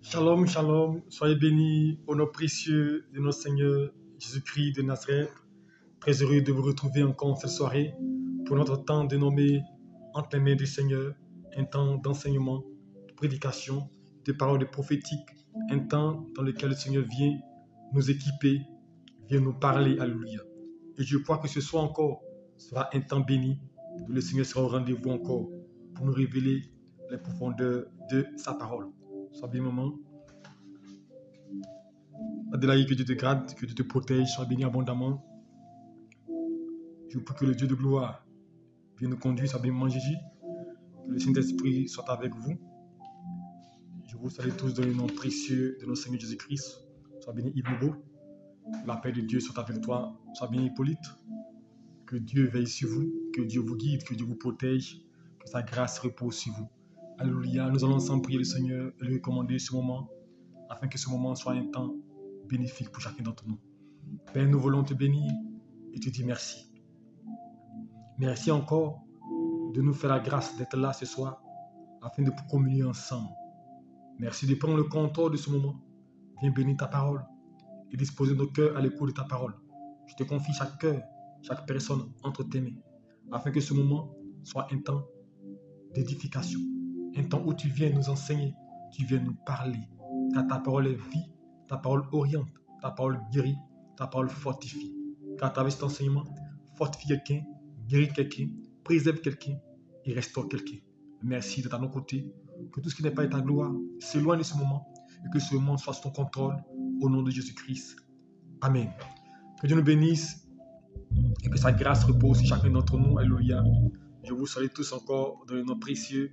Shalom, shalom, soyez bénis au nom précieux de notre Seigneur Jésus-Christ de Nazareth. Très heureux de vous retrouver encore en cette soirée pour notre temps dénommé entre les mains du Seigneur, un temps d'enseignement, de prédication, de paroles prophétiques, un temps dans lequel le Seigneur vient nous équiper, vient nous parler, alléluia. Et je crois que ce soir encore sera un temps béni, où le Seigneur sera au rendez-vous encore pour nous révéler les profondeurs de sa parole. Sois bien, maman. Adélaïde, que Dieu te garde, que Dieu te protège, sois béni abondamment. Je prie que le Dieu de gloire vienne nous conduire, sois bien, maman Gigi. Que le Saint-Esprit soit avec vous. Je vous salue tous dans le nom précieux de notre Seigneur Jésus-Christ. Sois béni Yves Nouveau. La paix de Dieu soit avec toi. Sois béni Hippolyte. Que Dieu veille sur vous, que Dieu vous guide, que Dieu vous protège, que sa grâce repose sur vous. Alléluia. Nous allons ensemble prier le Seigneur et lui recommander ce moment, afin que ce moment soit un temps bénéfique pour chacun d'entre nous. Père, nous voulons te bénir et te dire merci. Merci encore de nous faire la grâce d'être là ce soir, afin de communier ensemble. Merci de prendre le contrôle de ce moment. Viens bénir ta parole et disposer nos cœurs à l'écoute de ta parole. Je te confie chaque cœur, chaque personne entre tes mains, afin que ce moment soit un temps d'édification, un temps où tu viens nous enseigner, tu viens nous parler. Car ta parole est vie, ta parole oriente, ta parole guérit, ta parole fortifie. Car à travers cet enseignement, fortifie quelqu'un, guérit quelqu'un, préserve quelqu'un et restaure quelqu'un. Merci d'être à nos côtés. Que tout ce qui n'est pas ta gloire s'éloigne de ce moment et que ce moment soit sous ton contrôle au nom de Jésus-Christ. Amen. Que Dieu nous bénisse et que sa grâce repose sur chacun d'entre nous. Alléluia. Je vous salue tous encore dans le nom précieux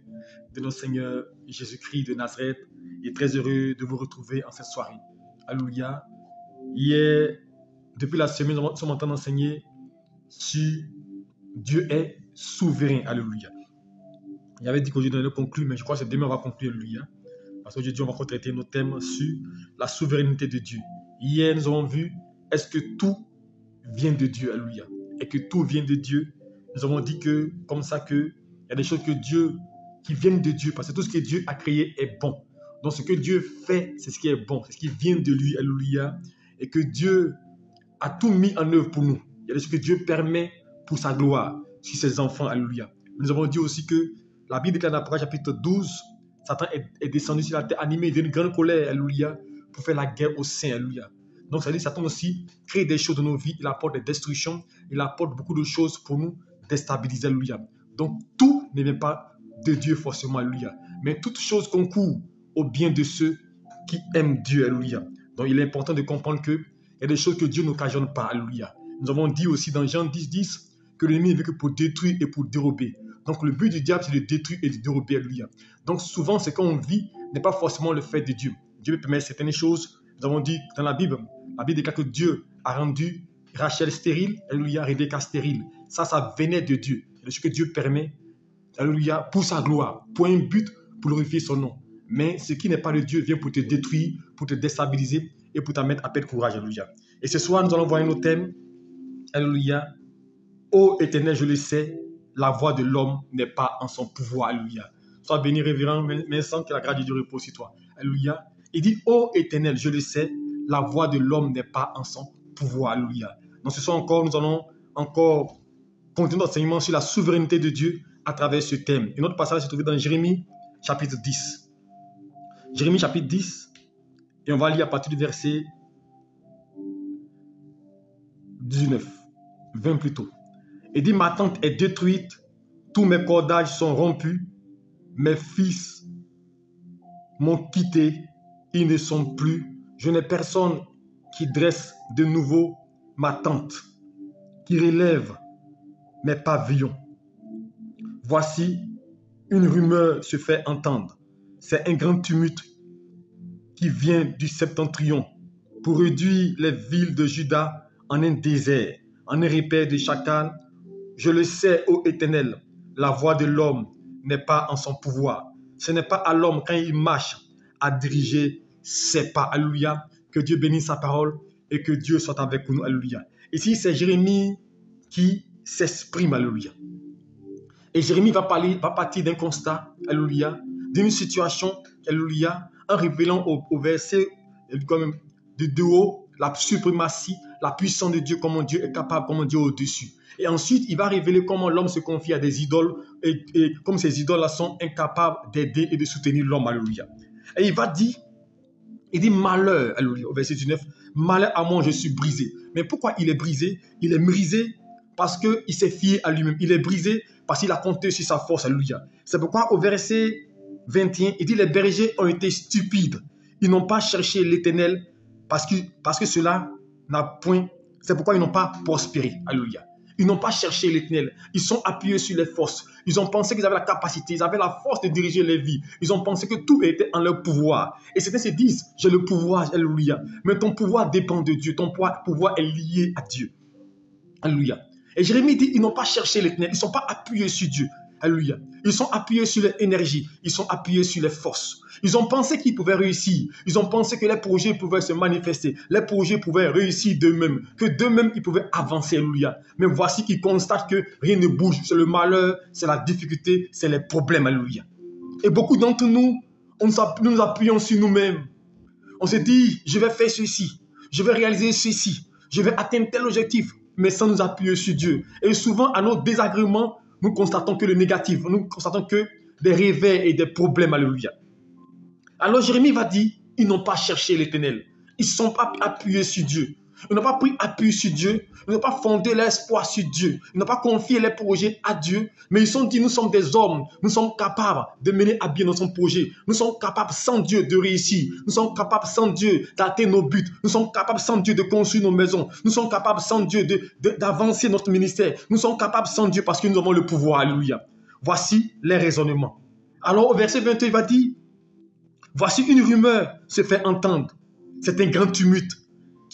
de notre Seigneur Jésus-Christ de Nazareth. Et très heureux de vous retrouver en cette soirée. Alléluia. Hier, depuis la semaine, nous sommes en train d'enseigner sur Dieu est souverain. Alléluia. Il avait dit qu'aujourd'hui, on allait conclure, mais je crois que demain, on va conclure. Alléluia. Parce qu'aujourd'hui, on va traiter nos thèmes sur la souveraineté de Dieu. Hier, nous avons vu est-ce que tout vient de Dieu. Alléluia? Et que tout vient de Dieu? Nous avons dit que, comme ça, que il y a des choses que Dieu, qui viennent de Dieu, parce que tout ce que Dieu a créé est bon. Donc, ce que Dieu fait, c'est ce qui est bon, c'est ce qui vient de lui, alléluia. Et que Dieu a tout mis en œuvre pour nous. Il y a des choses que Dieu permet pour sa gloire, sur ses enfants, alléluia. Nous avons dit aussi que la Bible déclare dans Apocalypse chapitre 12, Satan est, descendu sur la terre animé d'une grande colère, alléluia, pour faire la guerre aux saints, alléluia. Donc, ça veut dire que Satan aussi crée des choses dans nos vies, il apporte des destructions, il apporte beaucoup de choses pour nous déstabiliser, alléluia. Donc tout ne vient pas de Dieu forcément, alléluia. Mais toute chose concourt au bien de ceux qui aiment Dieu, alléluia. Donc il est important de comprendre qu'il y a des choses que Dieu n'occasionne pas, alléluia. Nous avons dit aussi dans Jean 10, 10 que l'ennemi est que pour détruire et pour dérober. Donc le but du diable, c'est de détruire et de dérober, alléluia. Donc souvent, ce qu'on vit n'est pas forcément le fait de Dieu. Dieu permet certaines choses. Nous avons dit dans la Bible, la Bible déclare que Dieu a rendu Rachel stérile, alléluia, Rebecca stérile. Ça, ça venait de Dieu. C'est ce que Dieu permet, alléluia, pour sa gloire, pour un but, pour glorifier son nom. Mais ce qui n'est pas de Dieu vient pour te détruire, pour te déstabiliser et pour t'amener à perdre courage, alléluia. Et ce soir, nous allons voir un autre thème, alléluia. Ô éternel, je le sais, la voix de l'homme n'est pas en son pouvoir, alléluia. Sois béni, révérend, mais sans que la grâce de Dieu repose sur toi. Alléluia. Il dit, ô éternel, je le sais, la voix de l'homme n'est pas en son pouvoir, alléluia. Donc ce soir encore, nous allons encore continuer l'enseignement sur la souveraineté de Dieu à travers ce thème. Et notre passage se trouve dans Jérémie chapitre 10. Jérémie chapitre 10, et on va lire à partir du verset 19, 20 plutôt. Et dit, ma tente est détruite, tous mes cordages sont rompus, mes fils m'ont quitté, ils ne sont plus, je n'ai personne qui dresse de nouveau ma tente, qui relève mes pavillons. Voici, une rumeur se fait entendre. C'est un grand tumulte qui vient du septentrion pour réduire les villes de Juda en un désert, en un repère de chacal. Je le sais, ô Éternel, la voix de l'homme n'est pas en son pouvoir. Ce n'est pas à l'homme quand il marche à diriger ses pas. Alléluia. Que Dieu bénisse sa parole et que Dieu soit avec nous. Alléluia. Ici, c'est Jérémie qui s'exprime. Alléluia. Et Jérémie va, parler, va partir d'un constat. Alléluia. D'une situation. Alléluia. en révélant au, verset comme de, de haut la suprématie, la puissance de Dieu, comment Dieu est capable, comment Dieu est au-dessus. Et ensuite, il va révéler comment l'homme se confie à des idoles et, et comme ces idoles-là sont incapables d'aider et de soutenir l'homme. Alléluia. Et il va dire, il dit malheur, alléluia, au verset 19, malheur à moi, je suis brisé. Mais pourquoi il est brisé? Il est brisé parce qu'il s'est fié à lui-même. Il est brisé parce qu'il a compté sur sa force, alléluia. C'est pourquoi au verset 21, il dit, les bergers ont été stupides. Ils n'ont pas cherché l'éternel parce que, parce que cela n'a point... C'est pourquoi ils n'ont pas prospéré. Alléluia. Ils n'ont pas cherché l'éternel. Ils sont appuyés sur les forces. Ils ont pensé qu'ils avaient la capacité, ils avaient la force de diriger les vies. Ils ont pensé que tout était en leur pouvoir. Et certains se disent, j'ai le pouvoir, alléluia. Mais ton pouvoir dépend de Dieu. Ton pouvoir est lié à Dieu. Alléluia. Et Jérémie dit, ils n'ont pas cherché l'éternel. Ils ne sont pas appuyés sur Dieu. Alléluia. Ils sont appuyés sur l'énergie. Ils sont appuyés sur les forces. Ils ont pensé qu'ils pouvaient réussir. Ils ont pensé que les projets pouvaient se manifester. Les projets pouvaient réussir d'eux-mêmes. Que d'eux-mêmes, ils pouvaient avancer. Alléluia. Mais voici qu'ils constatent que rien ne bouge. C'est le malheur, c'est la difficulté, c'est les problèmes. Alléluia. Et beaucoup d'entre nous, on nous, nous appuyons sur nous-mêmes. On se dit, je vais faire ceci. Je vais réaliser ceci. Je vais atteindre tel objectif. Mais sans nous appuyer sur Dieu. Et souvent, à nos désagréments, nous constatons que le négatif, nous constatons que des réveils et des problèmes. Alléluia. Alors Jérémie va dire, ils n'ont pas cherché l'éternel. Ils ne sont pas appuyés sur Dieu. Ils n'ont pas pris appui sur Dieu. Ils n'ont pas fondé l'espoir sur Dieu. Ils n'ont pas confié les projets à Dieu. Mais ils sont dit, nous sommes des hommes. Nous sommes capables de mener à bien notre projet. Nous sommes capables sans Dieu de réussir. Nous sommes capables sans Dieu d'atteindre nos buts. Nous sommes capables sans Dieu de construire nos maisons. Nous sommes capables sans Dieu d'avancer notre ministère. Nous sommes capables sans Dieu parce que nous avons le pouvoir. Alléluia. Voici les raisonnements. Alors au verset 21, il va dire, voici une rumeur se fait entendre. C'est un grand tumulte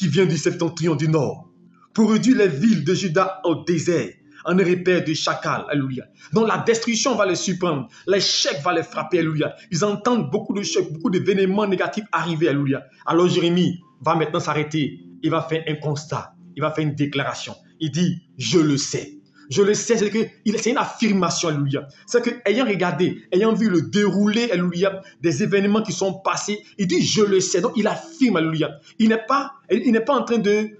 qui vient du septentrion du nord, pour réduire les villes de Juda au désert, en repère de chacal, alléluia. Donc la destruction va les surprendre, l'échec va les frapper, alléluia. Ils entendent beaucoup de chocs, beaucoup d'événements négatifs arriver, alléluia. Alors Jérémie va maintenant s'arrêter, il va faire un constat, il va faire une déclaration. Il dit, je le sais. Je le sais, c'est que c'est une affirmation, alléluia. C'est que ayant regardé, ayant vu le déroulé, alléluia, des événements qui sont passés, il dit je le sais. Donc il affirme, alléluia. Il n'est pas, il n'est pas en train de,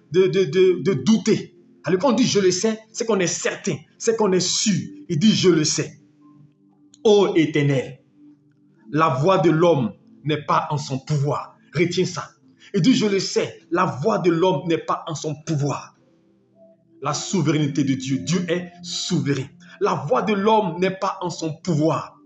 douter. Alors quand on dit je le sais, c'est qu'on est certain, c'est qu'on est sûr. Il dit je le sais. Ô éternel, la voix de l'homme n'est pas en son pouvoir. Retiens ça. Il dit je le sais, la voix de l'homme n'est pas en son pouvoir la souveraineté de Dieu. Dieu est souverain. La voix de l'homme n'est pas en son pouvoir.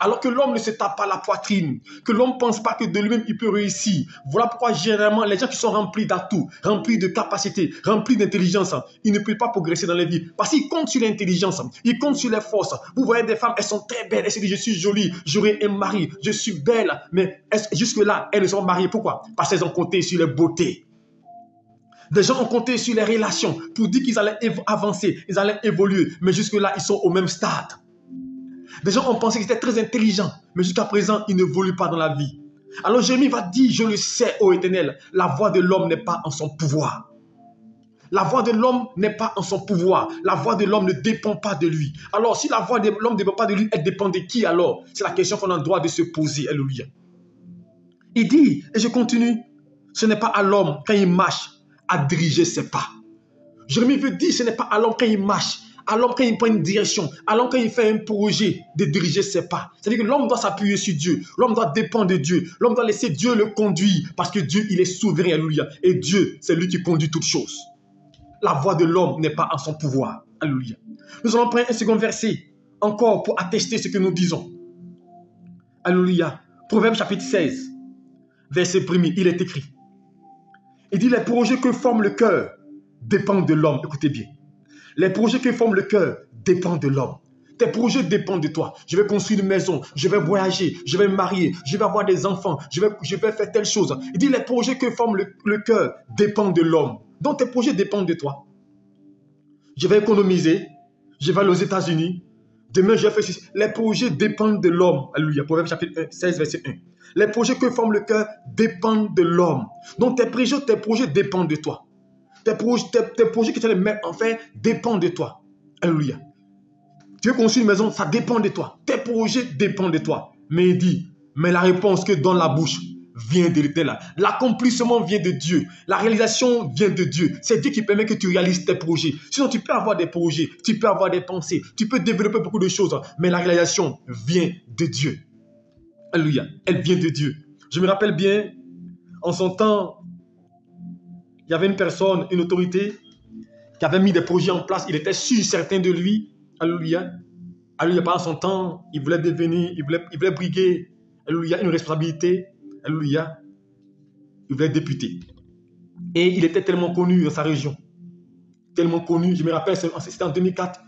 Alors que l'homme ne se tape pas la poitrine, que l'homme ne pense pas que de lui-même il peut réussir. Voilà pourquoi généralement les gens qui sont remplis d'atouts, remplis de capacités, remplis d'intelligence, ils ne peuvent pas progresser dans la vie. Parce qu'ils comptent sur l'intelligence, ils comptent sur les forces. Vous voyez des femmes, elles sont très belles, elles se disent je suis jolie, j'aurai un mari, je suis belle, mais jusque-là, elles ne sont mariées. Pourquoi? Parce qu'elles ont compté sur les beautés. Des gens ont compté sur les relations pour dire qu'ils allaient avancer, ils allaient évoluer. Mais jusque-là, ils sont au même stade. Des gens ont pensé qu'ils étaient très intelligents, mais jusqu'à présent, ils n'évoluent pas dans la vie. Alors Jérémie va dire, je le sais, ô éternel, la voix de l'homme n'est pas en son pouvoir. La voix de l'homme n'est pas en son pouvoir. La voix de l'homme ne dépend pas de lui. Alors, si la voix de l'homme ne dépend pas de lui, elle dépend de qui alors? C'est la question qu'on a le droit de se poser. Alléluia. Il dit, et je continue, ce n'est pas à l'homme quand il marche à diriger ses pas. Jérémie veut dire, ce n'est pas à l'homme quand marche, à l'homme quand prend une direction, à l'homme fait un projet de diriger ses pas. C'est-à-dire que l'homme doit s'appuyer sur Dieu, l'homme doit dépendre de Dieu, l'homme doit laisser Dieu le conduire, parce que Dieu, il est souverain, alléluia. Et Dieu, c'est lui qui conduit toutes choses. La voix de l'homme n'est pas en son pouvoir, alléluia. Nous allons prendre un second verset, encore pour attester ce que nous disons. Alléluia. Proverbe chapitre 16, verset 1 il est écrit. Il dit les projets que forme le cœur dépendent de l'homme. Écoutez bien. Les projets que forme le cœur dépendent de l'homme. Tes projets dépendent de toi. Je vais construire une maison, je vais voyager, je vais me marier, je vais avoir des enfants, je vais, faire telle chose. Il dit les projets que forme le, le cœur dépendent de l'homme. Donc tes projets dépendent de toi. Je vais économiser, je vais aller aux États-Unis, demain je faire ceci. Les projets dépendent de l'homme. Alléluia. Proverbe chapitre 16, verset 1. Les projets que forme le cœur dépendent de l'homme. Donc tes projets, tes projets dépendent de toi. Tes projets, tes, projets que tu as mettre en fait dépendent de toi. Alléluia. Tu veux construire une maison, ça dépend de toi. Tes projets dépendent de toi. Mais il dit, mais la réponse que donne la bouche, vient de l'éternel. L'accomplissement vient de Dieu. La réalisation vient de Dieu. C'est Dieu qui permet que tu réalises tes projets. Sinon, tu peux avoir des projets, tu peux avoir des pensées, tu peux développer beaucoup de choses, mais la réalisation vient de Dieu. Alléluia. Elle vient de Dieu. Je me rappelle bien, en son temps, il y avait une personne, une autorité, qui avait mis des projets en place. Il était sûr, certain de lui. Alléluia. Alléluia. Pendant son temps, il voulait devenir, il voulait, il voulait briguer Alléluia, une responsabilité. Alléluia. Il voulait être député. Et il était tellement connu dans sa région. Tellement connu. Je me rappelle, c'était en 2004.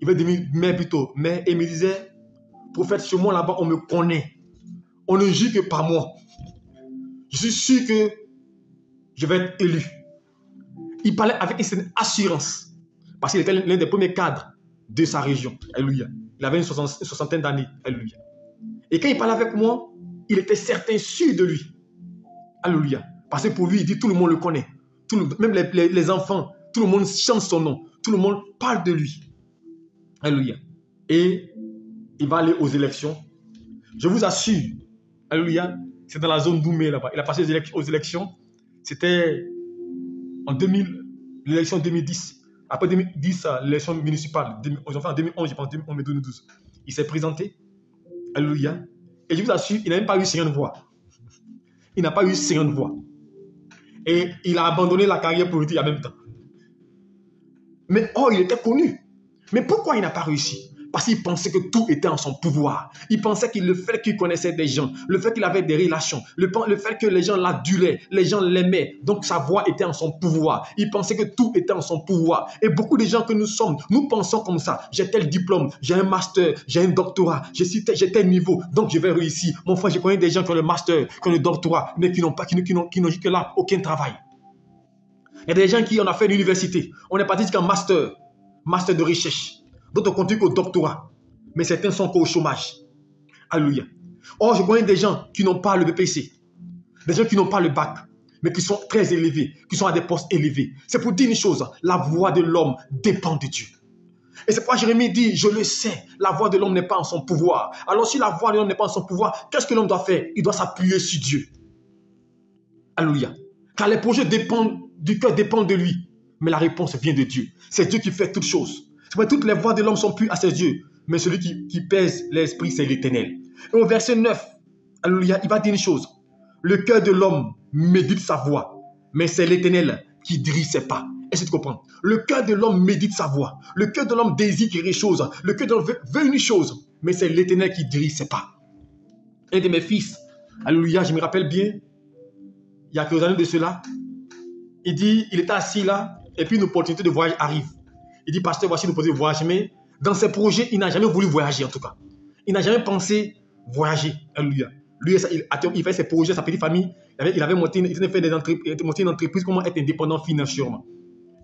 Il va devenir maire plutôt. Mais il me disait, prophète, sur moi là-bas, on me connaît. On ne juge que par moi. Je suis sûr que je vais être élu. Il parlait avec une certaine assurance. Parce qu'il était l'un des premiers cadres de sa région. Alléluia. Il avait une soixantaine d'années. Alléluia. Et quand il parlait avec moi, il était certain, sûr de lui. Alléluia. Parce que pour lui, il dit tout le monde le connaît. Tout le, même les, enfants, tout le monde chante son nom. Tout le monde parle de lui. Alléluia. Et il va aller aux élections. Je vous assure, Alléluia, c'est dans la zone d'Oumé là-bas. Il a passé aux élections. C'était en 2000, l'élection 2010. Après 2010, l'élection municipale. Enfin, en 2011, je pense, en 2012. Il s'est présenté. Alléluia. Et je vous assure, il n'a même pas eu de voix. Il n'a pas eu de voix. Et il a abandonné la carrière politique en même temps. Mais oh, il était connu. Mais pourquoi il n'a pas réussi? Parce qu'il pensait que tout était en son pouvoir. Il pensait que le fait qu'il connaissait des gens, le fait qu'il avait des relations, le, fait que les gens l'adulaient, les gens l'aimaient, donc sa voix était en son pouvoir. Il pensait que tout était en son pouvoir. Et beaucoup de gens que nous sommes, nous pensons comme ça. J'ai tel diplôme, j'ai un master, j'ai un doctorat, j'ai tel niveau, donc je vais réussir. Mon frère, je connais des gens qui ont le master, qui ont le doctorat, mais qui n'ont pas, qui, n'ont que là aucun travail. Il y a des gens qui ont fait l'université. On est parti jusqu'à master, master de recherche. D'autres continuent qu'au doctorat. Mais certains sont qu'au chômage. Alléluia. Or, je connais des gens qui n'ont pas le BPC. Des gens qui n'ont pas le bac. Mais qui sont très élevés. Qui sont à des postes élevés. C'est pour dire une chose. La voix de l'homme dépend de Dieu. Et c'est pourquoi Jérémie dit, je le sais, la voix de l'homme n'est pas en son pouvoir. Alors si la voix de l'homme n'est pas en son pouvoir, qu'est-ce que l'homme doit faire? Il doit s'appuyer sur Dieu. Alléluia. Car les projets dépendent, du cœur dépendent de lui. Mais la réponse vient de Dieu. C'est Dieu qui fait toutes choses toutes les voix de l'homme sont plus à ses yeux, mais celui qui, pèse l'esprit, c'est l'éternel. Et au verset 9, alléluia, il va dire une chose. Le cœur de l'homme médite sa voix, mais c'est l'éternel qui dirige ses pas. Est-ce que tu comprends? Le cœur de l'homme médite sa voix. Le cœur de l'homme désire quelque chose. Le cœur de l'homme veut, une chose, mais c'est l'éternel qui dirige ses pas. Un de mes fils, alléluia, je me rappelle bien, il y a quelques années de cela, il dit, il était assis là, et puis une opportunité de voyage arrive. Il dit, pasteur, voici nous poser voyager. Mais dans ses projets, il n'a jamais voulu voyager en tout cas. Il n'a jamais pensé voyager. Alléluia. Lui, il, fait ses projets, sa petite famille. Il avait, il avait monté, il fait des monté une entreprise, comment être indépendant financièrement.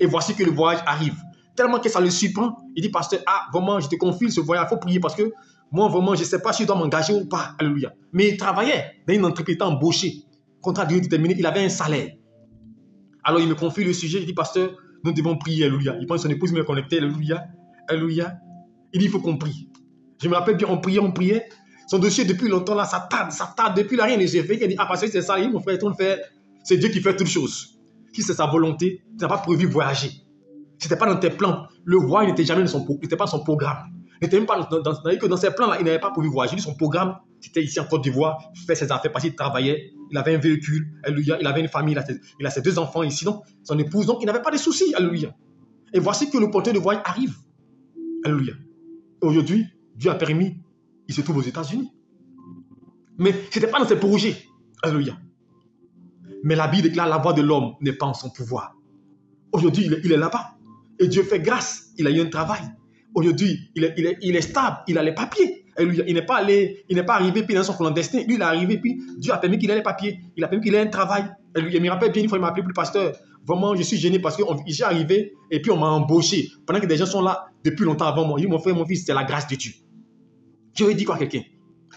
Et voici que le voyage arrive. Tellement que ça le surprend. Il dit, pasteur, ah, vraiment, je te confie ce voyage, il faut prier parce que moi, vraiment, je ne sais pas si je dois m'engager ou pas. Alléluia. Mais il travaillait dans une entreprise, il était embauché. Contrat de déterminé, il avait un salaire. Alors, il me confie le sujet, il dit, pasteur, nous devons prier, alléluia. Il pense son épouse me connecter, alléluia. Alléluia. Il dit, il faut qu'on prie. Je me rappelle bien, on priait, on priait. Son dossier, depuis longtemps, là, ça tarde, ça tarde. Depuis là, rien n'est fait. Il dit, ah, parce que c'est ça, mon frère, fait. C'est Dieu qui fait toutes choses. Si c'est sa volonté, tu n'as pas prévu voyager. Ce n'était pas dans tes plans, le voyage n'était jamais dans son, n'était pas son programme. N'était même pas dans, dans, dans, dans ses plans-là, il n'avait pas prévu voyager. Son programme, c'était ici en Côte d'Ivoire, faire ses affaires parce qu'il travaillait, il avait un véhicule, alléluia, il avait une famille, il a, ses, deux enfants ici, donc son épouse, donc il n'avait pas de soucis, alléluia. Et voici que le porteur de voyage arrive, alléluia. Aujourd'hui, Dieu a permis, il se trouve aux États-Unis. Mais ce n'était pas dans ses projets, alléluia. Mais la Bible déclare la voix de l'homme n'est pas en son pouvoir. Aujourd'hui, il est, là-bas. Et Dieu fait grâce, il a eu un travail. Aujourd'hui, il est, stable, il a les papiers. Il n'est pas allé, il n'est pas arrivé puis dans son clandestin. Lui, il est arrivé puis Dieu a permis qu'il ait les papiers. Il a permis qu'il ait un travail. Et il me rappelle bien une fois, il m'a appelé plus pasteur. Vraiment, je suis gêné parce que j'ai arrivé et puis on m'a embauché pendant que des gens sont là depuis longtemps avant moi. Il dit, mon frère, mon fils, c'est la grâce de Dieu. Je lui dit quoi à quelqu'un?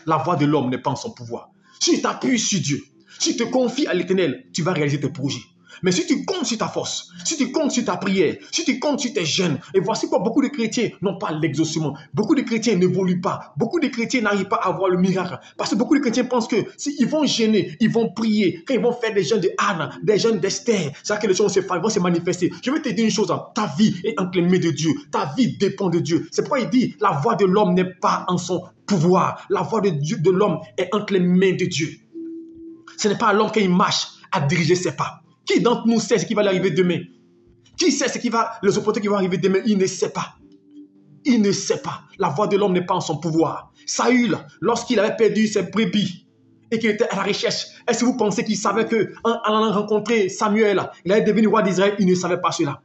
La voix de l'homme n'est pas en son pouvoir. Si tu t'appuies sur Dieu, si tu te confies à l'éternel, tu vas réaliser tes projets. Mais si tu comptes sur ta force, si tu comptes sur ta prière, si tu comptes sur tes jeûnes, et voici quoi, beaucoup de chrétiens n'ont pas l'exaucement. Beaucoup de chrétiens n'évoluent pas. Beaucoup de chrétiens n'arrivent pas à voir le miracle. Parce que beaucoup de chrétiens pensent que s'ils vont gêner, ils vont prier, quand ils vont faire des jeûnes de Anne, des jeûnes d'Esther, c'est que les choses vont se manifester. Je vais te dire une chose, hein. ta vie est entre les mains de Dieu. Ta vie dépend de Dieu. C'est pourquoi il dit, la voix de l'homme n'est pas en son pouvoir. La voix de, Dieu, de l'homme est entre les mains de Dieu. Ce n'est pas l'homme qui marche à diriger ses pas. Qui d'entre nous sait ce qui va lui arriver demain? Qui sait ce qui va, les opportunités qui vont arriver demain? Il ne sait pas. Il ne sait pas. La voix de l'homme n'est pas en son pouvoir. Saül, lorsqu'il avait perdu ses brebis et qu'il était à la recherche, est-ce que vous pensez qu'il savait que en allant rencontrer Samuel, il allait devenir roi d'Israël? Il ne savait pas cela.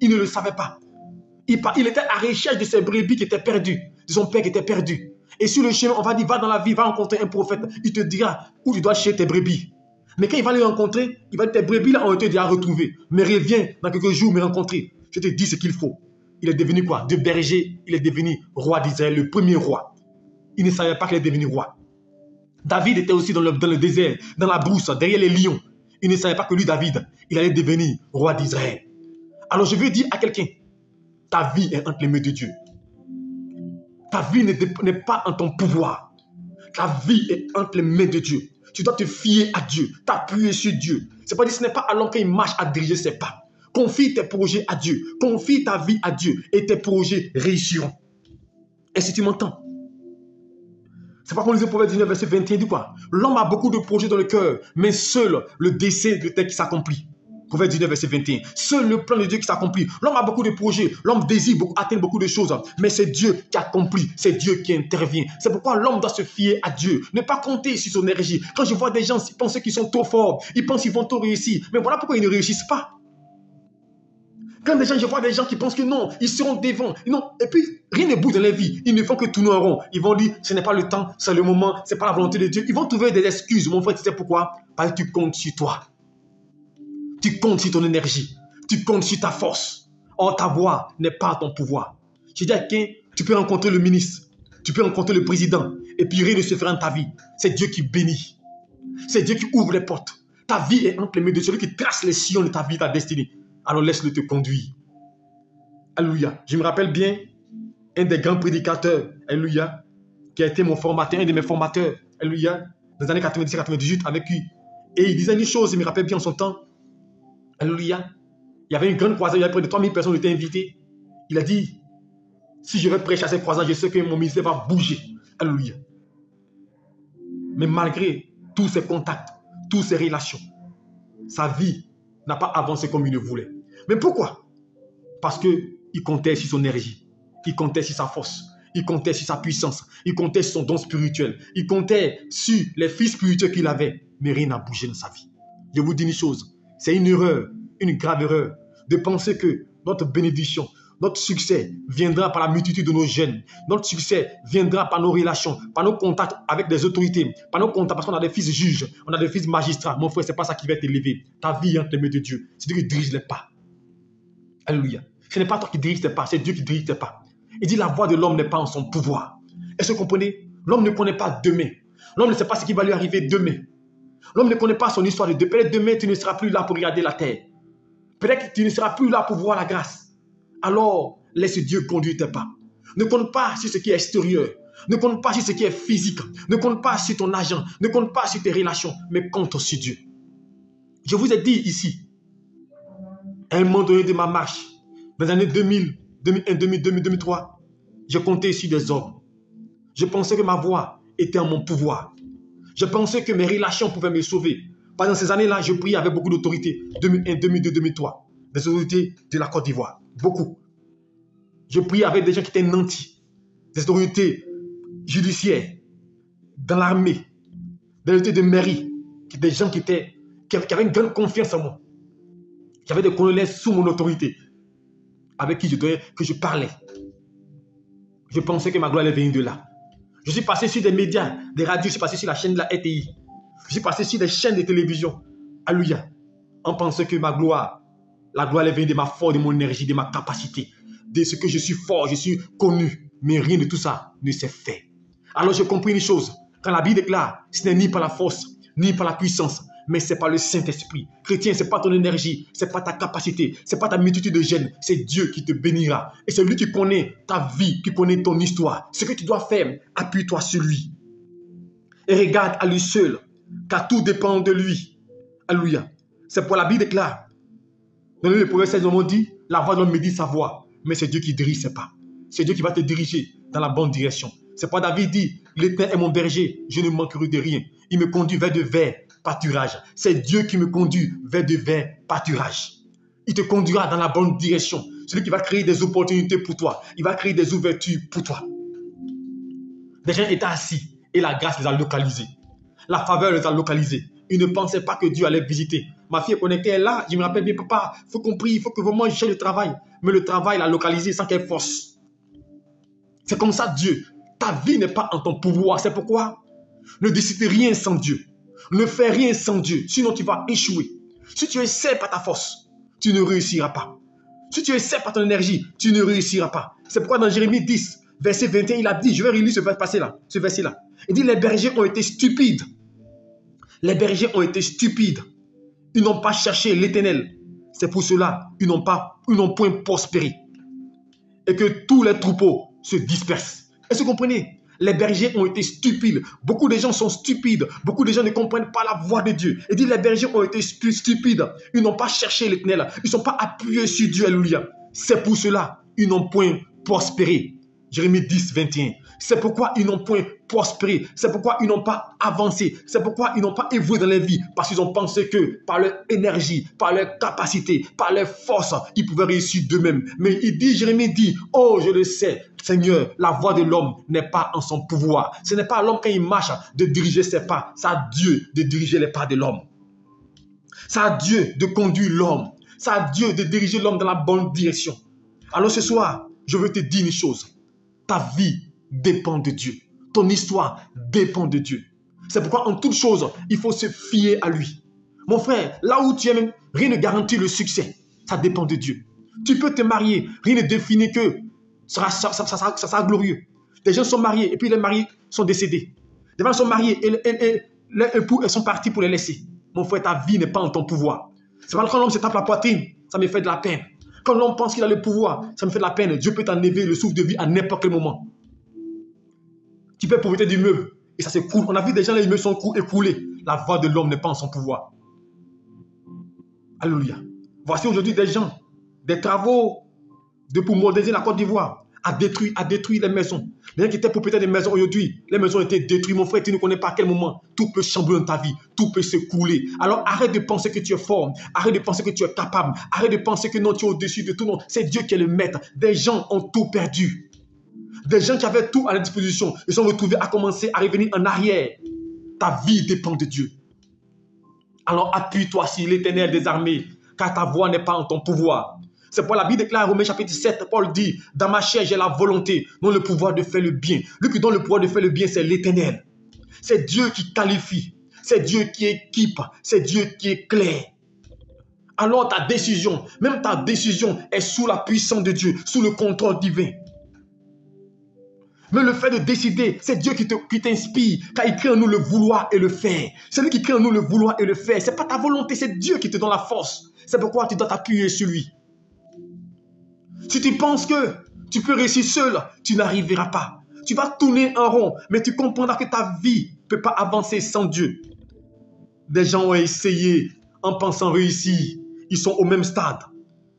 Il ne le savait pas. Il, était à la recherche de ses brebis qui étaient perdues, de son père qui était perdu. Et sur le chemin, on va dire, va dans la vie, va rencontrer un prophète. Il te dira où tu dois chercher tes brebis. Mais quand il va les rencontrer, il va dire, tes brebis là ont été déjà retrouvées. Mais reviens dans quelques jours me rencontrer. Je te dis ce qu'il faut. Il est devenu quoi? De berger, il est devenu roi d'Israël, le premier roi. Il ne savait pas qu'il est devenu roi. David était aussi dans le, dans le désert, dans la brousse, derrière les lions. Il ne savait pas que lui, David, il allait devenir roi d'Israël. Alors je veux dire à quelqu'un, ta vie est entre les mains de Dieu. Ta vie n'est pas en ton pouvoir. Ta vie est entre les mains de Dieu. Tu dois te fier à Dieu, t'appuyer sur Dieu. C'est pas dire ce n'est pas l'homme qu'il marche à diriger ses pas. Confie tes projets à Dieu. Confie ta vie à Dieu et tes projets réussiront. Et si tu m'entends, c'est pas qu'on lisait Proverbe 19, verset 21, dit quoi? L'homme a beaucoup de projets dans le cœur, mais seul le décès de tel qui s'accomplit. Proverbe 19, verset 21. Seul le plan de Dieu qui s'accomplit. L'homme a beaucoup de projets. L'homme désire beaucoup, atteindre beaucoup de choses. Mais c'est Dieu qui accomplit. C'est Dieu qui intervient. C'est pourquoi l'homme doit se fier à Dieu. Ne pas compter sur son énergie. Quand je vois des gens penser qu'ils sont trop forts, ils pensent qu'ils vont tout réussir. Mais voilà pourquoi ils ne réussissent pas. Quand des gens, je vois des gens qui pensent que non, ils seront devant. Non. Et puis, rien ne bouge dans leur vie. Ils ne font que tourner en rond. Ils vont dire, ce n'est pas le temps, c'est le moment, ce n'est pas la volonté de Dieu. Ils vont trouver des excuses. Mon frère, tu sais pourquoi? Parce que tu comptes sur toi. Tu comptes sur ton énergie. Tu comptes sur ta force. Or, ta voix n'est pas ton pouvoir. Je dis à quelqu'un, tu peux rencontrer le ministre, tu peux rencontrer le président, et puis rien ne se fera dans ta vie. C'est Dieu qui bénit. C'est Dieu qui ouvre les portes. Ta vie est entre les mains de celui qui trace les sillons de ta vie, ta destinée. Alors laisse-le te conduire. Alléluia. Je me rappelle bien un des grands prédicateurs, Alléluia, qui a été mon formateur, un de mes formateurs, Alléluia, dans les années 90-98 avec lui. Et il disait une chose, il me rappelle bien en son temps, Alléluia. Il y avait une grande croisade, il y avait près de 3000 personnes qui étaient invitées. Il a dit, si je vais prêcher à cette croisade, je sais que mon ministère va bouger. Alléluia. Mais malgré tous ces contacts, toutes ces relations, sa vie n'a pas avancé comme il le voulait. Mais pourquoi? Parce qu'il comptait sur son énergie, il comptait sur sa force, il comptait sur sa puissance, il comptait sur son don spirituel, il comptait sur les fils spirituels qu'il avait, mais rien n'a bougé dans sa vie. Je vous dis une chose, c'est une erreur, une grave erreur, de penser que notre bénédiction, notre succès viendra par la multitude de nos jeunes. Notre succès viendra par nos relations, par nos contacts avec des autorités, par nos contacts parce qu'on a des fils juges, on a des fils magistrats. Mon frère, ce n'est pas ça qui va t'élever. Ta vie entre les mains de Dieu. C'est Dieu qui dirige les pas. Alléluia. Ce n'est pas toi qui dirige tes pas, c'est Dieu qui dirige tes pas. Il dit la voix de l'homme n'est pas en son pouvoir. Est-ce que vous comprenez? L'homme ne connaît pas demain. L'homme ne sait pas ce qui va lui arriver demain. L'homme ne connaît pas son histoire de Peut-être demain, tu ne seras plus là pour regarder la terre. Peut-être que tu ne seras plus là pour voir la grâce. Alors, laisse Dieu conduire tes pas. Ne compte pas sur ce qui est extérieur. Ne compte pas sur ce qui est physique. Ne compte pas sur ton argent. Ne compte pas sur tes relations. Mais compte sur Dieu. Je vous ai dit ici, à un moment donné de ma marche, dans les années 2000, 2001, 2002, 2003, je comptais sur des hommes. Je pensais que ma voix était en mon pouvoir. Je pensais que mes relations pouvaient me sauver. Pendant ces années-là, je priais avec beaucoup d'autorité. 2001, 2002, 2003. Des autorités de la Côte d'Ivoire. Beaucoup. Je priais avec des gens qui étaient nantis. Des autorités judiciaires. Dans l'armée. Des autorités de mairie. Des gens qui, étaient, qui avaient une grande confiance en moi. J'avais des colonels sous mon autorité. Avec qui je devais, que je parlais. Je pensais que ma gloire allait venir de là. Je suis passé sur des médias, des radios, je suis passé sur la chaîne de la RTI. Je suis passé sur des chaînes de télévision. Alléluia. On pensait que ma gloire, la gloire, vient de ma force, de mon énergie, de ma capacité, de ce que je suis fort, je suis connu. Mais rien de tout ça ne s'est fait. Alors j'ai compris une chose. Quand la Bible déclare, ce n'est ni par la force, ni par la puissance, mais c'est pas le Saint-Esprit. Chrétien, c'est pas ton énergie, c'est pas ta capacité, c'est pas ta multitude de gènes, c'est Dieu qui te bénira. Et c'est lui qui connaît ta vie, qui connaît ton histoire. Ce que tu dois faire, appuie-toi sur lui. Et regarde à lui seul, car tout dépend de lui. Alléluia. C'est pour la Bible déclare. Dans le proverbe 16, on dit, la voix de l'homme médite sa voix, mais c'est Dieu qui dirige ses pas. C'est Dieu qui va te diriger dans la bonne direction. C'est pas David dit, l'éternel est mon berger, je ne manquerai de rien. Il me conduit vers de verts pâturages. C'est Dieu qui me conduit vers de verts pâturages. Il te conduira dans la bonne direction. Celui qui va créer des opportunités pour toi. Il va créer des ouvertures pour toi. Des gens étaient assis et la grâce les a localisés. La faveur les a localisés. Ils ne pensaient pas que Dieu allait visiter. Ma fille est connectée, là. Je me rappelle bien, papa, il faut qu'on prie, il faut que vraiment je le travail. Mais le travail l'a localisé sans qu'elle force. C'est comme ça Dieu. Ta vie n'est pas en ton pouvoir. C'est pourquoi? Ne décide rien sans Dieu. Ne fais rien sans Dieu. Sinon, tu vas échouer. Si tu essaies par ta force, tu ne réussiras pas. Si tu essaies par ton énergie, tu ne réussiras pas. C'est pourquoi dans Jérémie 10, verset 21, il a dit, je vais relire ce verset-là, ce verset-là. Il dit, les bergers ont été stupides. Les bergers ont été stupides. Ils n'ont pas cherché l'éternel. C'est pour cela ils n'ont pas, ils n'ont point prospéré. Et que tous les troupeaux se dispersent. Est-ce que vous comprenez? Les bergers ont été stupides. Beaucoup de gens sont stupides. Beaucoup de gens ne comprennent pas la voix de Dieu. Et dit les bergers ont été stupides. Ils n'ont pas cherché l'éternel. Ils ne sont pas appuyés sur Dieu. Alléluia. C'est pour cela ils n'ont point prospéré. Jérémie 10, 21. C'est pourquoi ils n'ont point prospéré. C'est pourquoi ils n'ont pas avancé. C'est pourquoi ils n'ont pas évolué dans la vie. Parce qu'ils ont pensé que par leur énergie, par leur capacité, par leur force, ils pouvaient réussir d'eux-mêmes. Mais il dit, Jérémie dit, oh, je le sais, Seigneur, la voix de l'homme n'est pas en son pouvoir. Ce n'est pas à l'homme quand il marche de diriger ses pas. C'est à Dieu de diriger les pas de l'homme. C'est à Dieu de conduire l'homme. C'est à Dieu de diriger l'homme dans la bonne direction. Alors ce soir, je veux te dire une chose. Ta vie dépend de Dieu. Ton histoire dépend de Dieu. C'est pourquoi en toute chose, il faut se fier à lui. Mon frère, là où tu es, rien ne garantit le succès. Ça dépend de Dieu. Tu peux te marier, rien ne définit que ça sera, glorieux. Des gens sont mariés et puis les mariés sont décédés. Des gens sont mariés et, les époux sont partis pour les laisser. Mon frère, ta vie n'est pas en ton pouvoir. C'est quand l'homme se tape la poitrine, ça me fait de la peine. Quand l'homme pense qu'il a le pouvoir, ça me fait de la peine. Dieu peut t'enlever le souffle de vie à n'importe quel moment. Tu peux profiter d'immeubles et ça s'écoule. On a vu des gens, les immeubles sont écoulés. La voix de l'homme n'est pas en son pouvoir. Alléluia. Voici aujourd'hui des gens, des travaux de pour moderniser la Côte d'Ivoire, a détruit, a détruit les maisons. Les gens qui étaient propriétaires des maisons aujourd'hui, les maisons ont été détruites. Mon frère, tu ne connais pas à quel moment tout peut chambrer dans ta vie, tout peut s'écouler. Alors arrête de penser que tu es fort, arrête de penser que tu es capable, arrête de penser que non, tu es au-dessus de tout. Non, c'est Dieu qui est le maître. Des gens ont tout perdu. Des gens qui avaient tout à la disposition, ils sont retrouvés à commencer à revenir en arrière. Ta vie dépend de Dieu. Alors appuie-toi sur l'éternel des armées, car ta voix n'est pas en ton pouvoir. C'est pour la Bible déclare, Romains chapitre 7, Paul dit, dans ma chair j'ai la volonté, non le pouvoir de faire le bien. Lui qui donne le pouvoir de faire le bien, c'est l'éternel. C'est Dieu qui qualifie, c'est Dieu qui équipe, c'est Dieu qui éclaire. Alors ta décision, même ta décision est sous la puissance de Dieu, sous le contrôle divin. Mais le fait de décider, c'est Dieu qui t'inspire, car il crée en nous le vouloir et le faire. C'est lui qui crée en nous le vouloir et le faire. Ce n'est pas ta volonté, c'est Dieu qui te donne la force. C'est pourquoi tu dois t'appuyer sur lui. Si tu penses que tu peux réussir seul, tu n'arriveras pas. Tu vas tourner en rond, mais tu comprendras que ta vie ne peut pas avancer sans Dieu. Des gens ont essayé en pensant réussir. Ils sont au même stade.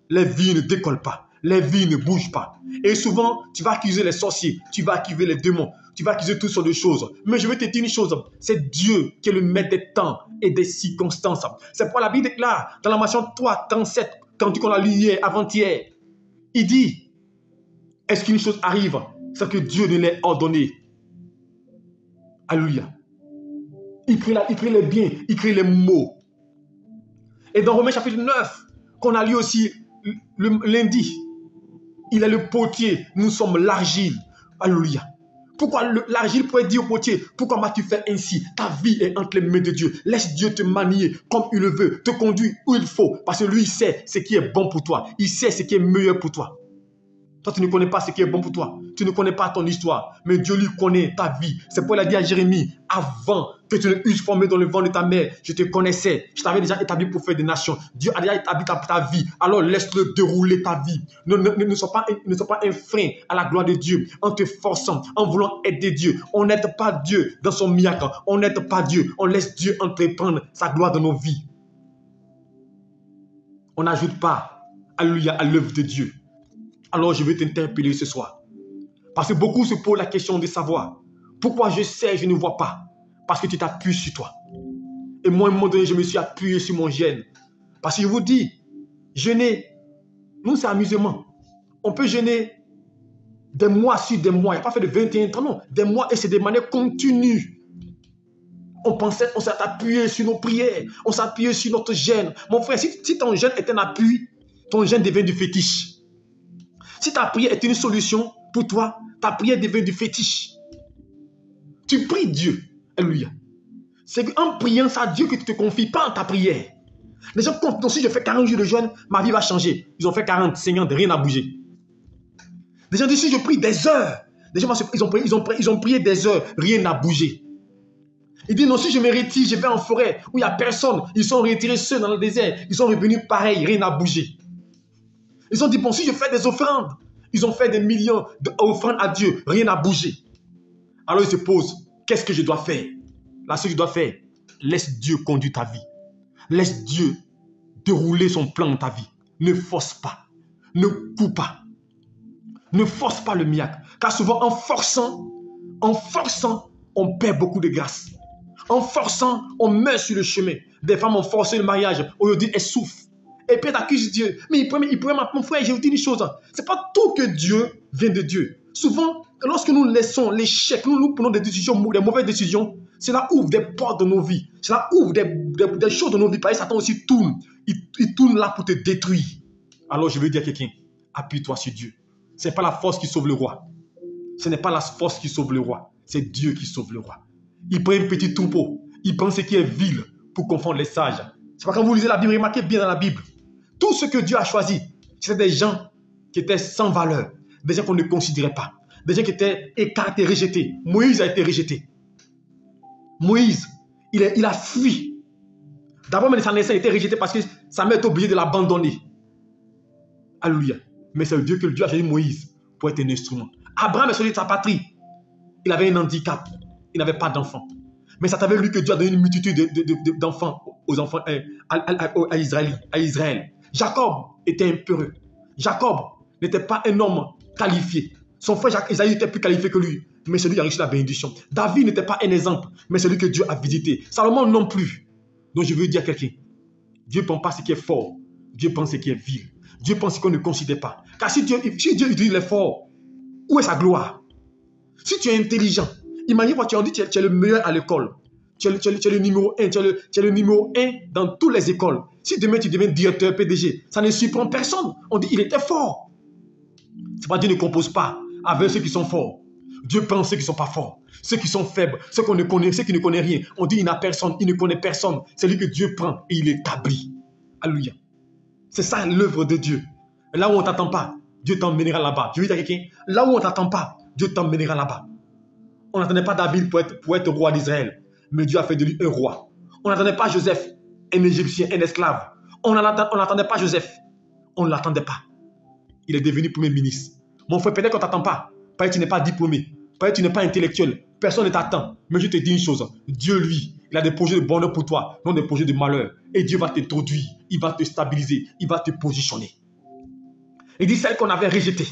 Les vies ne décollent pas. Les vies ne bougent pas. Et souvent, tu vas accuser les sorciers, tu vas accuser les démons, tu vas accuser toutes sortes de choses. Mais je vais te dire une chose, c'est Dieu qui est le maître des temps et des circonstances. C'est pour la Bible déclare dans la mention 3, 37, quand tu a lu hier, avant-hier, il dit, est-ce qu'une chose arrive sans que Dieu ne l'ait ordonné? Alléluia. Il crée, il crée les biens, il crée les mots. Et dans Romains chapitre 9, qu'on a lu aussi lundi, il est le potier, nous sommes l'argile. Alléluia. Pourquoi l'argile pourrait dire au potier, pourquoi m'as-tu fait ainsi? Ta vie est entre les mains de Dieu. Laisse Dieu te manier comme il le veut, te conduire où il faut, parce que lui, sait ce qui est bon pour toi. Il sait ce qui est meilleur pour toi. Toi, tu ne connais pas ce qui est bon pour toi. Tu ne connais pas ton histoire. Mais Dieu lui connaît ta vie. C'est pourquoi il a dit à Jérémie, avant que tu ne eusses formé dans le ventre de ta mère, je te connaissais. Je t'avais déjà établi pour faire des nations. Dieu a déjà établi ta, ta vie. Alors laisse-le dérouler ta vie. Ne, ne, ne, sois pas, ne sois pas un frein à la gloire de Dieu en te forçant, en voulant aider Dieu. On n'aide pas Dieu dans son miracle. On n'aide pas Dieu. On laisse Dieu entreprendre sa gloire dans nos vies. On n'ajoute pas, alléluia, à l'œuvre de Dieu. Alors je veux t'interpeller ce soir. Parce que beaucoup se posent la question de savoir pourquoi je sais, je ne vois pas? Parce que tu t'appuies sur toi. Et moi, à un moment donné, je me suis appuyé sur mon gène. Parce que je vous dis, jeûner, nous, c'est amusement. On peut jeûner des mois sur des mois. Il n'y a pas fait de 21 ans, non. Des mois et c'est de manière continue. On pensait, on s'est appuyé sur nos prières. On s'est appuyé sur notre gène. Mon frère, si, si ton gène est un appui, ton gène devient du fétiche. Si ta prière est une solution pour toi, ta prière devient du fétiche. Tu pries Dieu. Alléluia. C'est qu'en priant, c'est Dieu que tu te confies, pas en ta prière. Les gens comptent, si je fais 40 jours de jeûne, ma vie va changer. Ils ont fait 40, 50, rien n'a bougé. Les gens disent, si je prie des heures, ils ont, prié, ils, ont ils ont prié des heures, rien n'a bougé. Ils disent, non, si je me retire, je vais en forêt où il n'y a personne. Ils sont retirés seuls dans le désert. Ils sont revenus pareil, rien n'a bougé. Ils ont dit, bon, si je fais des offrandes, ils ont fait des millions d'offrandes à Dieu, rien n'a bougé. Alors ils se posent, qu'est-ce que je dois faire? Là, ce que je dois faire, laisse Dieu conduire ta vie. Laisse Dieu dérouler son plan dans ta vie. Ne force pas. Ne coupe pas. Ne force pas le miracle. Car souvent, en forçant, en forçant, on perd beaucoup de grâce. En forçant, on meurt sur le chemin. Des femmes ont forcé le mariage. Aujourd'hui, elles souffrent et puis accuse Dieu. Mais il pourrait, il pourrait mon frère, je vous dis une chose. Hein. C'est pas tout que Dieu vient de Dieu. Souvent, lorsque nous laissons l'échec, nous, nous prenons des décisions, des mauvaises décisions, cela ouvre des portes de nos vies. Cela ouvre des, des, choses de nos vies. Parce que Satan aussi tourne. Il, il, tourne là pour te détruire. Alors je veux dire à quelqu'un, appuie-toi sur Dieu. Ce n'est pas la force qui sauve le roi. Ce n'est pas la force qui sauve le roi. C'est Dieu qui sauve le roi. Il prend un petit troupeau. Il prend ce qui est vil pour confondre les sages. C'est pas quand vous lisez la Bible, remarquez bien dans la Bible. Tout ce que Dieu a choisi, c'était des gens qui étaient sans valeur, des gens qu'on ne considérait pas, des gens qui étaient écartés, rejetés. Moïse a été rejeté. Moïse, il, a fui. D'abord, mais sa naissance a été rejeté parce que sa mère était obligée de l'abandonner. Alléluia. Mais c'est Dieu que Dieu a choisi Moïse pour être un instrument. Abraham est sorti de sa patrie. Il avait un handicap. Il n'avait pas d'enfant. Mais ça t'avait lu que Dieu a donné une multitude d'enfants aux enfants euh, à Israël. Jacob était un peureux. Jacob n'était pas un homme qualifié. Son frère Isaïe était plus qualifié que lui, mais celui qui a reçu la bénédiction. David n'était pas un exemple, mais celui que Dieu a visité. Salomon non plus. Donc je veux dire à quelqu'un, Dieu ne pense pas ce qui est fort, Dieu pense ce qui est vil. Dieu pense ce qu'on ne considère pas. Car si Dieu, si Dieu utilise l'effort, où est sa gloire? Si tu es intelligent, imagine-toi, tu as dit que tu es le meilleur à l'école. Tu es, le, numéro 1, tu es le, numéro 1 dans toutes les écoles. Si demain tu deviens directeur PDG, ça ne surprend personne. On dit il était fort. C'est pas Dieu ne compose pas avec ceux qui sont forts. Dieu prend ceux qui ne sont pas forts, ceux qui sont faibles, ceux, qu'on ne connaît, ceux qui ne connaissent rien. On dit il n'a personne, il ne connaît personne. C'est lui que Dieu prend et il établit. Alléluia. C'est ça l'œuvre de Dieu. Là où on ne t'attend pas, Dieu t'emmènera là-bas. Je veux dire quelqu'un, là où on ne t'attend pas, Dieu t'emmènera là-bas. On n'attendait pas David pour être, pour être roi d'Israël mais Dieu a fait de lui un roi. On n'attendait pas Joseph, un Égyptien, un esclave. On n'attendait pas Joseph. On ne l'attendait pas. Il est devenu premier ministre. Mon frère, peut-être qu'on ne t'attend pas. Peut-être que tu n'es pas diplômé. Peut-être que tu n'es pas intellectuel. Personne ne t'attend. Mais je te dis une chose. Dieu, lui, il a des projets de bonheur pour toi, non des projets de malheur. Et Dieu va t'introduire. Il va te stabiliser. Il va te positionner. Il dit celle qu'on avait rejetée,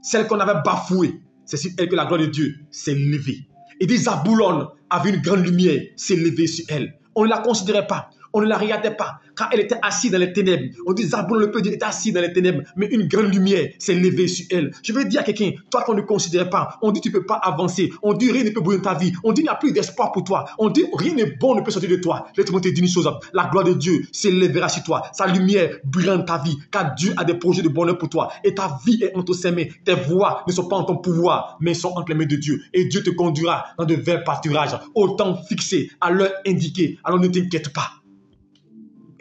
celle qu'on avait bafouée, c'est sur elle que la gloire de Dieu s'est levée. Il dit Zaboulon avait une grande lumière s'élever sur elle. On ne la considérait pas. On ne la regardait pas. Quand elle était assise dans les ténèbres, on dit Zaboulon le peuple était assis dans les ténèbres, mais une grande lumière s'est levée sur elle. Je veux dire à quelqu'un, toi qu'on ne considère pas, on dit tu ne peux pas avancer. On dit rien ne peut bouger ta vie. On dit il n'y a plus d'espoir pour toi. On dit rien n'est bon ne peut sortir de toi. Laisse-moi te dire une chose. La gloire de Dieu s'élèvera sur toi. Sa lumière brillera ta vie. Car Dieu a des projets de bonheur pour toi. Et ta vie est entre ses mains. Tes voix ne sont pas en ton pouvoir, mais sont entre les mains de Dieu. Et Dieu te conduira dans de verts pâturages, au temps fixé, à l'heure indiquée. Alors ne t'inquiète pas.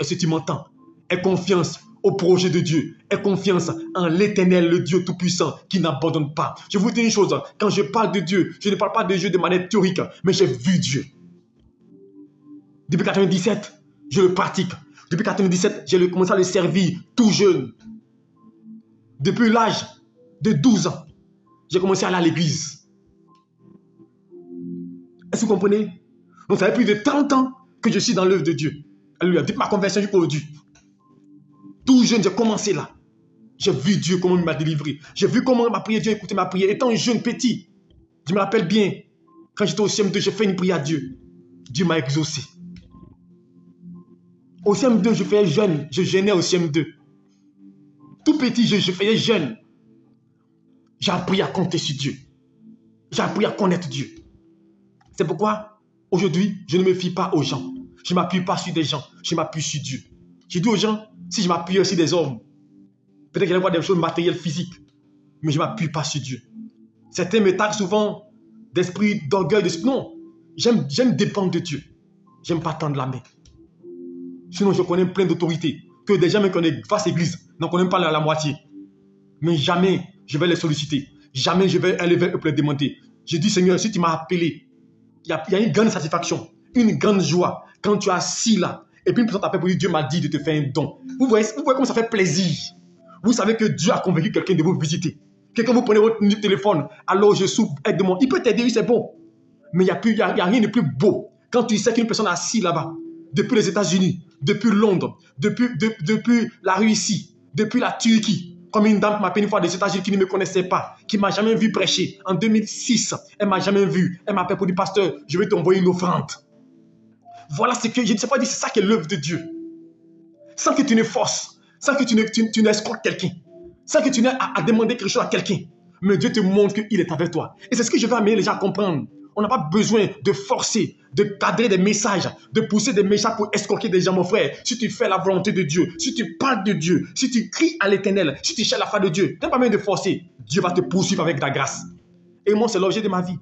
Et si tu m'entends, aie confiance au projet de Dieu. Aie confiance en l'éternel, le Dieu Tout-Puissant, qui n'abandonne pas. Je vous dis une chose, quand je parle de Dieu, je ne parle pas de Dieu de manière théorique, mais j'ai vu Dieu. Depuis 97, je le pratique. Depuis 97, j'ai commencé à le servir tout jeune. Depuis l'âge de 12 ans, j'ai commencé à aller à l'église. Est-ce que vous comprenez? Donc ça fait plus de 30 ans que je suis dans l'œuvre de Dieu. Alléluia. Depuis ma conversion jusqu'au Dieu. Tout jeune, j'ai commencé là. J'ai vu Dieu, comment il m'a délivré. J'ai vu comment ma prière, Dieu a écouté ma prière. Étant jeune, petit, je me rappelle bien, quand j'étais au CM2, j'ai fait une prière à Dieu. Dieu m'a exaucé. Au CM2, je faisais jeune. Je gênais au CM2. Tout petit, je, je faisais jeune. J'ai appris à compter sur Dieu. J'ai appris à connaître Dieu. C'est pourquoi, aujourd'hui, je ne me fie pas aux gens. Je ne m'appuie pas sur des gens. Je m'appuie sur Dieu. J'ai dit aux gens, si je m'appuie aussi des hommes, peut-être qu'ils vont voir des choses matérielles, physiques, mais je ne m'appuie pas sur Dieu. Certains me taguent souvent d'esprit, d'orgueil, de... Non, j'aime dépendre de Dieu. J'aime pas tendre la main. Sinon, je connais plein d'autorités. Que des gens me connaissent face église, n'en connaissent pas la, moitié. Mais jamais je vais les solliciter. Jamais je vais aller vers eux pour les demander. Je dis, Seigneur, si tu m'as appelé, il y, a, une grande satisfaction, une grande joie quand tu as assis là et puis une personne t'appelle pour dire Dieu m'a dit de te faire un don. Vous voyez, vous voyez comment ça fait plaisir. Vous savez que Dieu a convaincu quelqu'un de vous visiter. Quelqu'un vous prenez votre téléphone, alors je soupe, aide-moi. Il peut t'aider, c'est bon. Mais il n'y a, plus, a, rien de plus beau quand tu sais qu'une personne assise là-bas, depuis les États-Unis, depuis Londres, depuis, depuis la Russie, depuis la Turquie, comme une dame m'a appelé une fois des États-Unis qui ne me connaissait pas, qui m'a jamais vu prêcher. En 2006, elle m'a jamais vu. Elle m'a appelé pour dire, pasteur, je vais t'envoyer une offrande. Voilà ce que je ne sais pas dire, c'est ça qui est l'œuvre de Dieu. Sans que tu ne forces, sans que tu ne tu, tu quelqu'un, sans que tu n'aies à, demander quelque chose à quelqu'un. Mais Dieu te montre qu'il est avec toi. Et c'est ce que je veux amener les gens à comprendre. On n'a pas besoin de forcer, de cadrer des messages, de pousser des messages pour escroquer des gens, mon frère. Si tu fais la volonté de Dieu, si tu parles de Dieu, si tu cries à l'éternel, si tu cherches la foi de Dieu, tu n'as pas besoin de forcer. Dieu va te poursuivre avec ta grâce. Et moi, c'est l'objet de ma vie.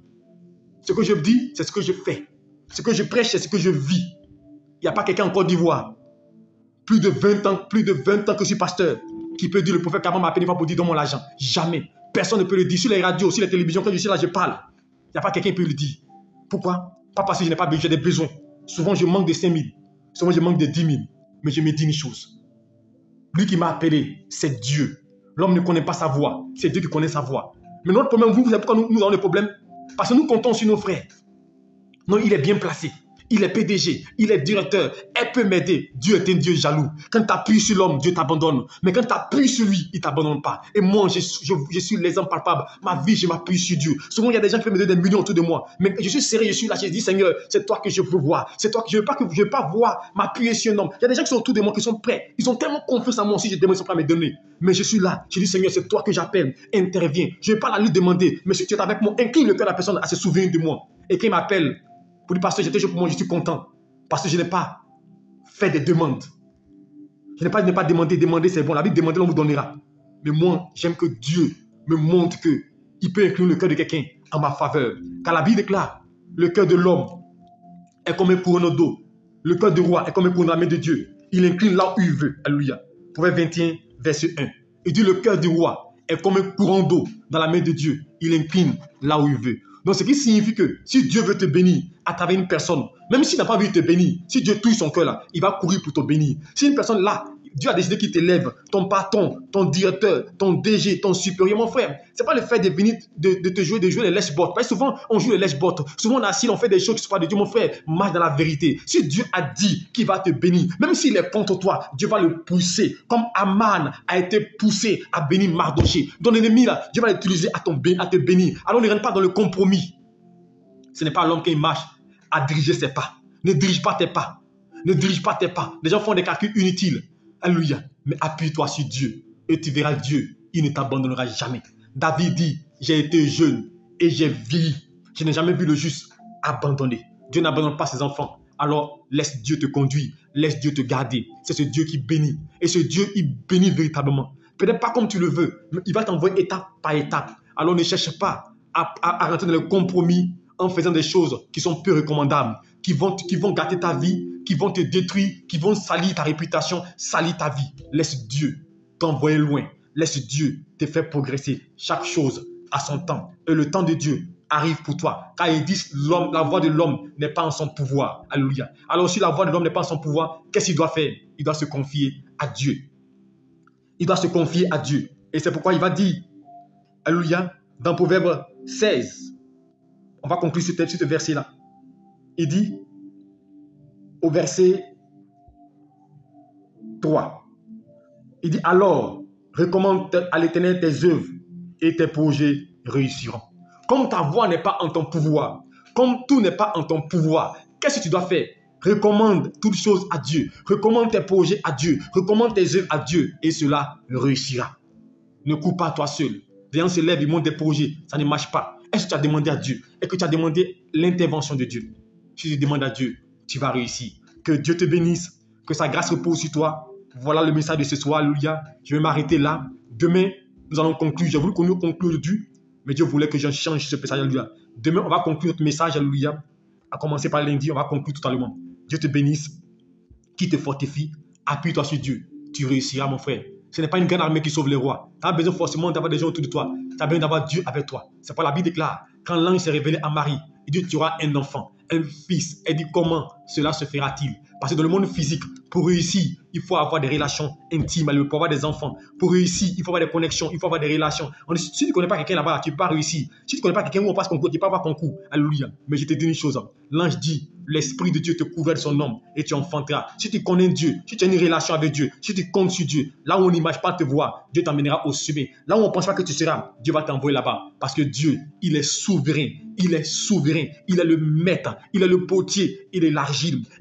Ce que je dis, c'est ce que je fais. Ce que je prêche, c'est ce que je vis. Il n'y a pas quelqu'un en Côte d'Ivoire, plus de 20 ans, plus de 20 ans que je suis pasteur, qui peut dire le prophète qu'avant m'a appelé pour dire donne-moi l'argent. Jamais. Personne ne peut le dire. Sur les radios, sur les télévisions, quand je suis là, je parle. Il n'y a pas quelqu'un qui peut le dire. Pourquoi? Pas parce que je n'ai pas besoin, j'ai des besoins. Souvent, je manque de 5 000. Souvent, je manque de 10 000. Mais je me dis une chose. Lui qui m'a appelé, c'est Dieu. L'homme ne connaît pas sa voix. C'est Dieu qui connaît sa voix. Mais notre problème, vous, vous savez pourquoi nous, nous avons des problèmes? Parce que nous comptons sur nos frères. Non, il est bien placé. Il est PDG, il est directeur, elle peut m'aider. Dieu est un Dieu jaloux. Quand tu appuies sur l'homme, Dieu t'abandonne. Mais quand tu appuies sur lui, il ne t'abandonne pas. Et moi, je, suis l'exemple palpable. Ma vie, je m'appuie sur Dieu. Souvent, il y a des gens qui peuvent me donner des millions autour de moi. Mais je suis sérieux, je suis là, je dis, Seigneur, c'est toi que je veux voir. C'est toi que je ne veux pas que je veux pas voir m'appuyer sur un homme. Il y a des gens qui sont autour de moi qui sont prêts. Ils ont tellement confiance en moi si je demande, ils sont prêts à me donner. Mais je suis là, je dis, Seigneur, c'est toi que j'appelle. Interviens. Je ne vais pas la lui demander. Mais si tu es avec moi, incline le cœur la personne à se souvenir de moi. Et qu'il m'appelle, pour dire, pasteur, pour moi, je suis content. Parce que je n'ai pas fait des demandes. Je n'ai pas, pas demandé, demander c'est bon. La Bible demandez, on vous donnera. Mais moi, j'aime que Dieu me montre que il peut inclure le cœur de quelqu'un en ma faveur. Car la Bible déclare, le cœur de l'homme est comme un couronne d'eau. Le cœur du roi est comme un couronne dans la main de Dieu. Il incline là où il veut. Alléluia. Proverbe 21, verset 1. Il dit, le cœur du roi est comme un courant d'eau dans la main de Dieu. Il incline là où il veut. Donc, ce qui signifie que si Dieu veut te bénir à travers une personne, même s'il n'a pas envie de te bénir, si Dieu touche son cœur là, il va courir pour te bénir. Si une personne là, Dieu a décidé qu'il t'élève, ton patron, ton directeur, ton DG, ton supérieur, mon frère. C'est pas le fait de venir de, te jouer, de jouer les lèche Parce que souvent, on joue les lèche Souvent, on assis, on fait des choses qui sont pas de Dieu, mon frère. Marche dans la vérité. Si Dieu a dit qu'il va te bénir, même s'il est contre toi, Dieu va le pousser. Comme Aman a été poussé à bénir Mardoché. Ton ennemi là, Dieu va l'utiliser à, à te bénir. Alors ne rentre pas dans le compromis. Ce n'est pas l'homme qui marche à diriger ses pas. Ne dirige pas tes pas. Ne dirige pas tes pas. Les gens font des calculs inutiles. Alléluia. Mais appuie-toi sur Dieu et tu verras Dieu. Il ne t'abandonnera jamais. David dit, j'ai été jeune et j'ai vieilli. Je n'ai jamais vu le juste abandonné. Dieu n'abandonne pas ses enfants. Alors laisse Dieu te conduire, laisse Dieu te garder. C'est ce Dieu qui bénit. Et ce Dieu, il bénit véritablement. Peut-être pas comme tu le veux, mais il va t'envoyer étape par étape. Alors ne cherche pas à, rentrer dans le compromis en faisant des choses qui sont peu recommandables, qui vont, qui gâter ta vie, qui vont te détruire, qui vont salir ta réputation, salir ta vie. Laisse Dieu t'envoyer loin. Laisse Dieu te faire progresser. Chaque chose à son temps. Et le temps de Dieu arrive pour toi. Car ils disent l'homme, la voix de l'homme n'est pas en son pouvoir. Alléluia. Alors si la voix de l'homme n'est pas en son pouvoir, qu'est-ce qu'il doit faire? Il doit se confier à Dieu. Il doit se confier à Dieu. Et c'est pourquoi il va dire, Alléluia, dans Proverbe 16, on va conclure ce, ce verset-là. Il dit, au verset 3, il dit, alors, recommande à l'éternel tes œuvres et tes projets réussiront. Comme ta voix n'est pas en ton pouvoir, comme tout n'est pas en ton pouvoir, qu'est-ce que tu dois faire? Recommande toutes choses à Dieu. Recommande tes projets à Dieu. Recommande tes œuvres à Dieu et cela réussira. Ne coupe pas toi seul. Gens se lèvent, ils montent des projets. Ça ne marche pas. Est-ce que tu as demandé à Dieu? Est-ce que tu as demandé l'intervention de Dieu? Si tu demandes à Dieu, tu vas réussir. Que Dieu te bénisse. Que sa grâce repose sur toi. Voilà le message de ce soir. Alléluia. Je vais m'arrêter là. Demain, nous allons conclure. J'ai voulu qu'on nous conclue aujourd'hui. Mais Dieu voulait que je change ce message. Alléluia. Demain, on va conclure notre message. Alléluia. À commencer par lundi, on va conclure totalement. Dieu te bénisse. Qui te fortifie. Appuie-toi sur Dieu. Tu réussiras, mon frère. Ce n'est pas une grande armée qui sauve les rois. Tu as besoin forcément d'avoir des gens autour de toi. Tu as besoin d'avoir Dieu avec toi. C'est pas la Bible déclare. Quand l'ange s'est révélé à Marie, il dit Tu auras un enfant, un fils. Elle dit Comment? Cela se fera-t-il? Parce que dans le monde physique, pour réussir, il faut avoir des relations intimes, pour avoir des enfants. Pour réussir, il faut avoir des connexions, il faut avoir des relations. si tu ne connais pas quelqu'un là-bas, tu ne peux pas réussir. Si tu ne connais pas quelqu'un où on passe concours, tu ne peux pas avoir concours. Alléluia. Mais je te dis une chose. L'ange dit l'Esprit de Dieu te couvre de son nom et tu enfanteras. Si tu connais Dieu, si tu as une relation avec Dieu, si tu comptes sur Dieu, là où on n'imagine pas te voir, Dieu t'emmènera au sommet. Là où on ne pense pas que tu seras, Dieu va t'envoyer là-bas. Parce que Dieu, il est souverain. Il est souverain. Il est le maître. Il est le potier. Il est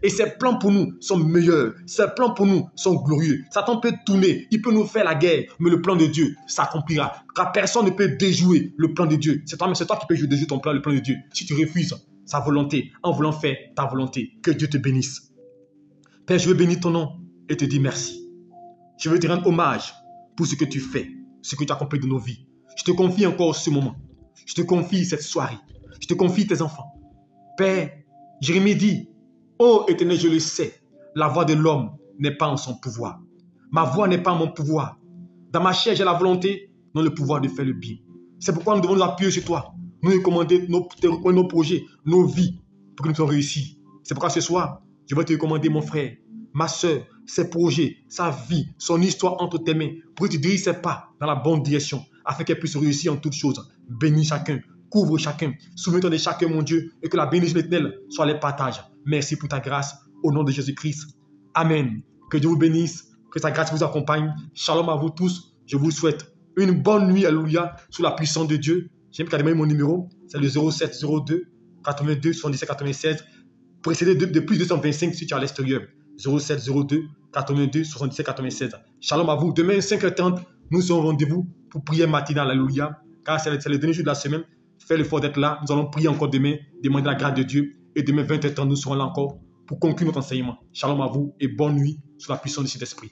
Et ses plans pour nous sont meilleurs. Ses plans pour nous sont glorieux. Satan peut tourner. Il peut nous faire la guerre. Mais le plan de Dieu s'accomplira. Car personne ne peut déjouer le plan de Dieu. C'est toi, c'est toi qui peux déjouer ton plan, le plan de Dieu. Si tu refuses, sa volonté, en voulant faire ta volonté. Que Dieu te bénisse. Père, je veux bénir ton nom et te dire merci. Je veux te rendre hommage pour ce que tu fais, ce que tu as accompli de nos vies. Je te confie encore ce moment. Je te confie cette soirée. Je te confie tes enfants. Père, Jérémie dit, Oh éternel, je le sais, la voix de l'homme n'est pas en son pouvoir. Ma voix n'est pas en mon pouvoir. Dans ma chair, j'ai la volonté, non le pouvoir de faire le bien. C'est pourquoi nous devons nous appuyer sur toi nous recommander nos, nos projets, nos vies, pour que nous soyons réussis. C'est pourquoi ce soir, je vais te recommander mon frère, ma soeur, ses projets, sa vie, son histoire entre tes mains, pour que tu diriges ses pas dans la bonne direction, afin qu'elle puisse réussir en toutes choses. Bénis chacun, couvre chacun, souviens-toi de chacun, mon Dieu, et que la bénédiction éternelle soit les partages. Merci pour ta grâce, au nom de Jésus-Christ. Amen. Que Dieu vous bénisse, que sa grâce vous accompagne. Shalom à vous tous. Je vous souhaite une bonne nuit, alléluia, sous la puissance de Dieu. J'aime qu'à mon numéro, c'est le 0702 82 77 96, précédé de, de plus de 225 si tu es à l'extérieur. 0702 82 77 96. Shalom à vous. Demain, 5h30, nous serons rendez-vous pour prier matinale. Alléluia. Car c'est le, dernier jour de la semaine. Fais l'effort d'être là. Nous allons prier encore demain, demander la grâce de Dieu. Et demain, 20h30, nous serons là encore pour conclure notre enseignement. Shalom à vous et bonne nuit sous la puissance de cet esprit.